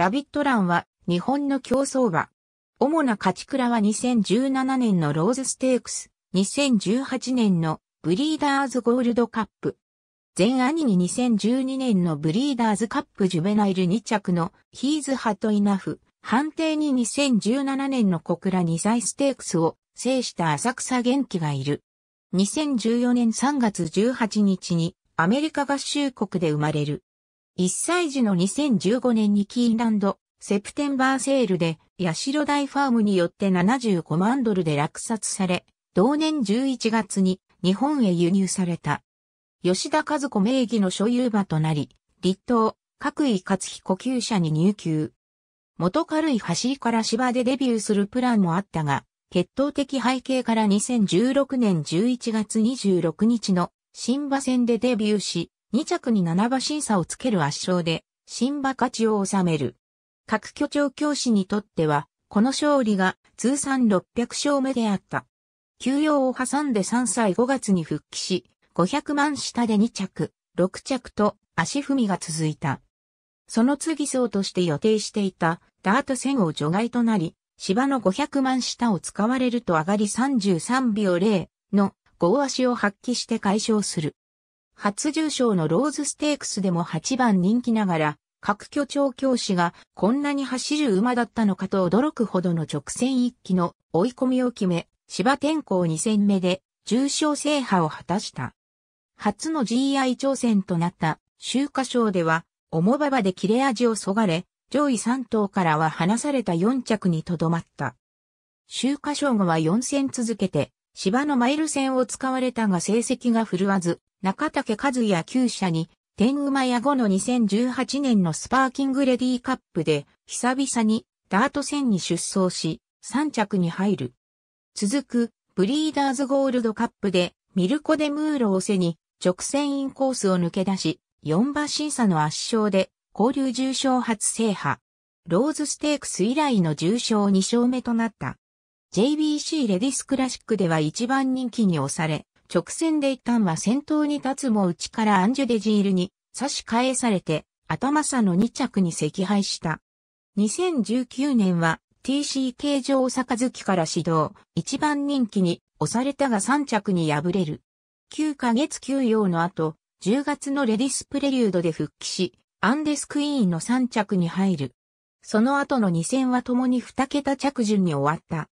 ラビットランは日本の競走馬。主な勝ち倉は2017年のローズステークス、2018年のブリーダーズゴールドカップ。前兄に2012年のブリーダーズカップジュベナイル2着のヒーズハトイナフ、判定に2017年の小倉2歳ステークスを制した浅草元気がいる。2014年3月18日にアメリカ合衆国で生まれる。1歳児の2015年にキーランド、セプテンバーセールで、ヤシロダイファームによって75万ドルで落札され、同年11月に日本へ輸入された。吉田和子名義の所有馬となり、立東、各位勝彦厩舎に入厩。元軽い走りから芝でデビューするプランもあったが、決闘的背景から2016年11月26日の新馬戦でデビューし、2着に7馬審査をつける圧勝で、新馬勝ちを収める。各巨長教師にとっては、この勝利が通算600勝目であった。休養を挟んで3歳5月に復帰し、500万下で2着、6着と足踏みが続いた。その次走として予定していたダート戦を除外となり、芝の500万下を使われると上がり33秒0の5足を発揮して解消する。初重賞のローズステークスでも8番人気ながら、各巨長教師がこんなに走る馬だったのかと驚くほどの直線一気の追い込みを決め、芝天候2戦目で重賞制覇を果たした。初の GI 挑戦となった秋華賞では、重馬場で切れ味をそがれ、上位3頭からは離された4着にとどまった。秋華賞後は4戦続けて、芝のマイル戦を使われたが成績が振るわず、中竹和也厩舎に、転厩後の2018年のスパーキングレディーカップで、久々にダート戦に出走し、3着に入る。続く、ブリーダーズゴールドカップで、ミルコ・デ・ムーロを背に、直線インコースを抜け出し、4馬審査の圧勝で、交流重賞初制覇。ローズステークス以来の重賞2勝目となった。JBC レディスクラシックでは一番人気に押され、直線で一旦は先頭に立つも内からアンジュデジールに差し返されて頭差の2着に惜敗した。2019年は TC 形状坂月から指導、一番人気に押されたが3着に敗れる。9ヶ月休養の後、10月のレディスプレリュードで復帰し、アンデスクイーンの3着に入る。その後の2戦は共に2桁着順に終わった。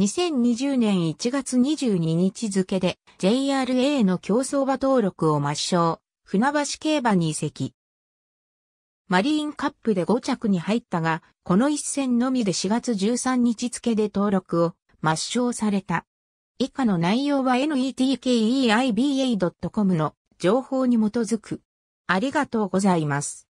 2020年1月22日付で JRA の競走馬登録を抹消、船橋競馬に移籍。マリーンカップで5着に入ったが、この一戦のみで4月13日付で登録を抹消された。以下の内容は netkeiba.com の情報に基づく。ありがとうございます。